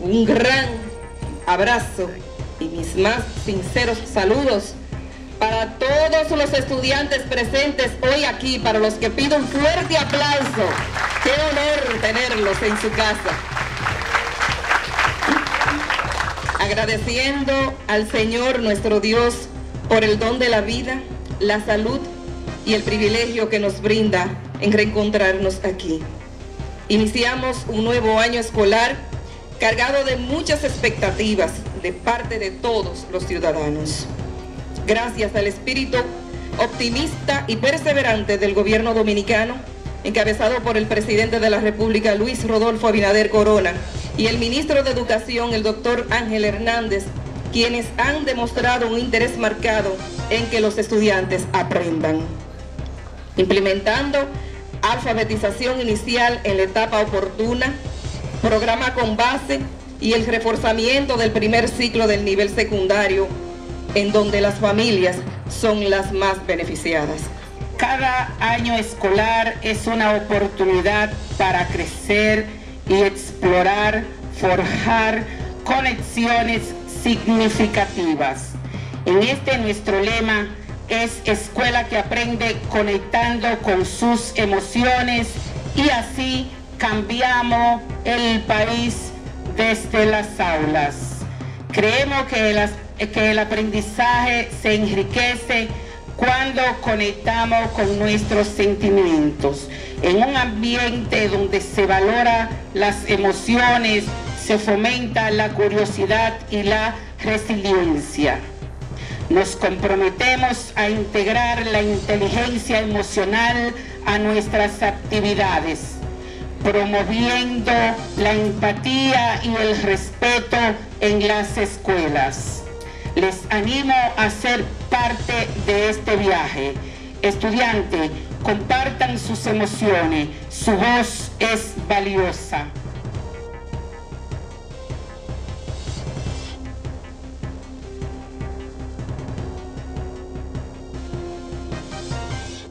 un gran abrazo y mis más sinceros saludos para todos los estudiantes presentes hoy aquí, para los que pido un fuerte aplauso. Qué honor tenerlos en su casa. Agradeciendo al Señor nuestro Dios por el don de la vida, la salud y el privilegio que nos brinda en reencontrarnos aquí. Iniciamos un nuevo año escolar cargado de muchas expectativas de parte de todos los ciudadanos. Gracias al espíritu optimista y perseverante del gobierno dominicano, encabezado por el presidente de la República, Luis Rodolfo Abinader Corona, y el ministro de Educación, el doctor Ángel Hernández, quienes han demostrado un interés marcado en que los estudiantes aprendan. Implementando alfabetización inicial en la etapa oportuna, programa con base y el reforzamiento del primer ciclo del nivel secundario, en donde las familias son las más beneficiadas. Cada año escolar es una oportunidad para crecer y explorar, forjar conexiones significativas. En este nuestro lema es escuela que aprende conectando con sus emociones y así cambiamos el país desde las aulas. Creemos que, el aprendizaje se enriquece cuando conectamos con nuestros sentimientos. En un ambiente donde se valora las emociones, se fomenta la curiosidad y la resiliencia. Nos comprometemos a integrar la inteligencia emocional a nuestras actividades promoviendo la empatía y el respeto en las escuelas. Les animo a ser parte de este viaje. Estudiante, compartan sus emociones, su voz es valiosa.